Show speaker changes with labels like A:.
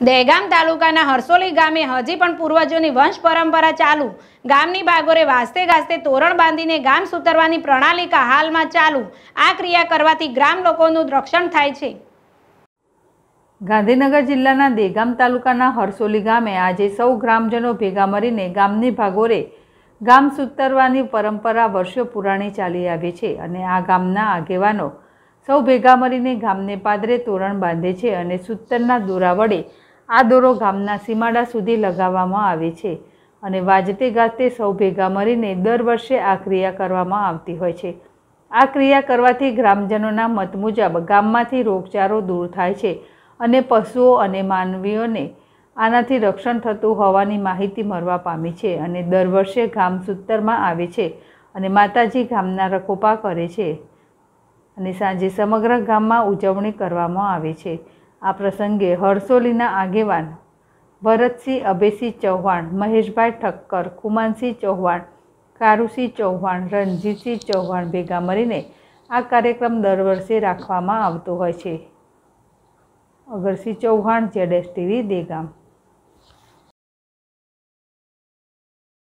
A: દહેગામ તાલુકાના હરસોલી ગામે હજી પણ પૂર્વજોની વંશ પરંપરા ચાલુ. ગામની બાગોરે વાસ્તે ગાસ્તે તોરણ બાંધીને ગામ સુતરવાની પ્રણાલિકા હાલમાં ચાલુ. આ ક્રિયા કરવાથી ગ્રામ લોકોનું રક્ષણ થાય છે.
B: ગાંધીનગર જિલ્લાના દેગામ તાલુકાના હરસોલી ગામે આજે સૌ ગ્રામજનો ભેગા મળીને ગામની ભાગોરે ગામ સુતરવાની પરંપરા વર્ષો પુરાણી ચાલી આવી છે અને આ ગામના આગેવાનો સૌ ભેગા મળીને ગામને પાદરે તોરણ બાંધે છે અને સૂતરના દોરા વડે આ દોરો ગામના સીમાડા સુધી લગાવવામાં આવે છે અને વાજતે ગાજતે સૌ ભેગા મળીને દર વર્ષે આ ક્રિયા કરવામાં આવતી હોય છે. આ ક્રિયા કરવાથી ગ્રામજનોના મત મુજબ ગામમાંથી રોગચારો દૂર થાય છે અને પશુઓ અને માનવીઓને આનાથી રક્ષણ થતું હોવાની માહિતી મળવા પામી છે અને દર વર્ષે ગામ સૂતરમાં આવે છે અને માતાજી ગામના રખોપા કરે છે અને સાંજે સમગ્ર ગામમાં ઉજવણી કરવામાં આવે છે. આ પ્રસંગે હરસોલીના આગેવાન ભરતસિંહ અભયસિંહ ચૌહાણ, મહેશભાઈ ઠક્કર કુમાનસિંહ ચૌહાણ, કારુસિંહ ચૌહાણ, રણજીતસિંહ ચૌહાણ ભેગા મળીને આ કાર્યક્રમ દર વર્ષે રાખવામાં આવતો હોય છે. અગરસિંહ ચૌહાણ, જેડેશ ટીવી, દેગામ.